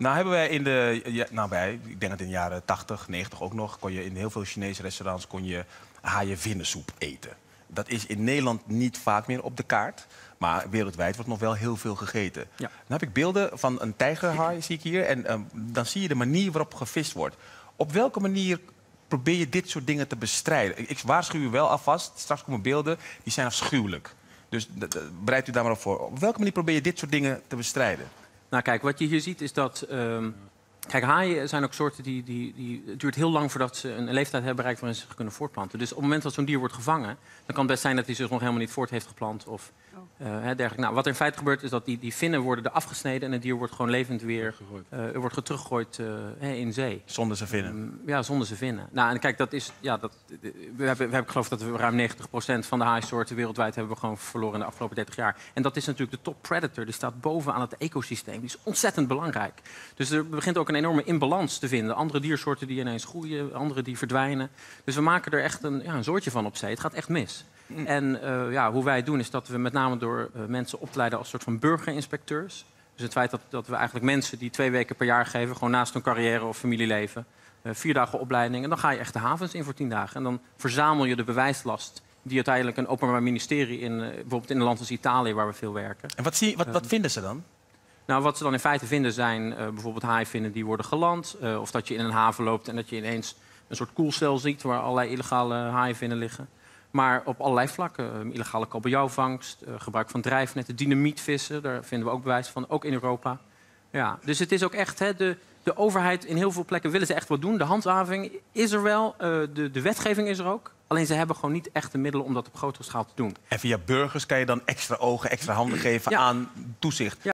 Nou hebben wij in de, ja, nou bij, ik denk dat in de jaren 80, 90 ook nog, kon je in heel veel Chinese restaurants kon je haaienvinnensoep eten. Dat is in Nederland niet vaak meer op de kaart. Maar wereldwijd wordt nog wel heel veel gegeten. Ja. Dan heb ik beelden van een tijgerhaai, zie ik hier. En ehm, dan zie je de manier waarop gevist wordt. Op welke manier probeer je dit soort dingen te bestrijden? Ik, ik waarschuw u wel alvast, straks komen beelden, die zijn afschuwelijk. Dus bereid u daar maar op voor. Op welke manier probeer je dit soort dingen te bestrijden? Nou, kijk, wat je hier ziet is dat. ehm, kijk, haaien zijn ook soorten die, die, die. Het duurt heel lang voordat ze een leeftijd hebben bereikt waarin ze zich kunnen voortplanten. Dus op het moment dat zo'n dier wordt gevangen, dan kan het best zijn dat hij zich nog helemaal niet voort heeft geplant. Of eh, hè, dergelijke. Nou, wat er in feite gebeurt, is dat die, die vinnen worden er afgesneden en het dier wordt gewoon levend weer. eh wordt teruggegooid eh, hè, in zee. Zonder ze vinden. Mm, Ja, zonder ze vinden. Nou, en kijk, dat is. Ja, dat, we hebben, we hebben, ik geloof dat we ruim 90% van de haaisoorten wereldwijd hebben we gewoon verloren in de afgelopen 30 jaar. En dat is natuurlijk de top predator. Die staat bovenaan het ecosysteem. Die is ontzettend belangrijk. Dus er begint ook een enorme imbalans te vinden. Andere diersoorten die ineens groeien, andere die verdwijnen. Dus we maken er echt een, ja, een soortje van op zee. Het gaat echt mis. En eh, ja, hoe wij het doen is dat we met name door eh, mensen opleiden als soort van burgerinspecteurs. Dus het feit dat, dat we eigenlijk mensen die twee weken per jaar geven, gewoon naast hun carrière of familieleven, eh, vier dagen opleiding. En dan ga je echt de havens in voor tien dagen. En dan verzamel je de bewijslast die uiteindelijk een openbaar ministerie in, bijvoorbeeld in een land als Italië, waar we veel werken. En wat, zie, wat, wat vinden ze dan? Nou, wat ze dan in feite vinden zijn eh, bijvoorbeeld haaivinnen die worden geland. eh, of dat je in een haven loopt en dat je ineens een soort koelcel ziet waar allerlei illegale haaivinnen liggen. Maar op allerlei vlakken. eh, illegale kabeljauwvangst, gebruik van drijfnetten, dynamietvissen. Daar vinden we ook bewijs van, ook in Europa. Ja, dus het is ook echt, hè, de, de overheid in heel veel plekken willen ze echt wat doen. De handhaving is er wel, de, de wetgeving is er ook. Alleen ze hebben gewoon niet echt de middelen om dat op grotere schaal te doen. En via burgers kan je dan extra ogen, extra handen geven Ja. aan toezicht. Ja.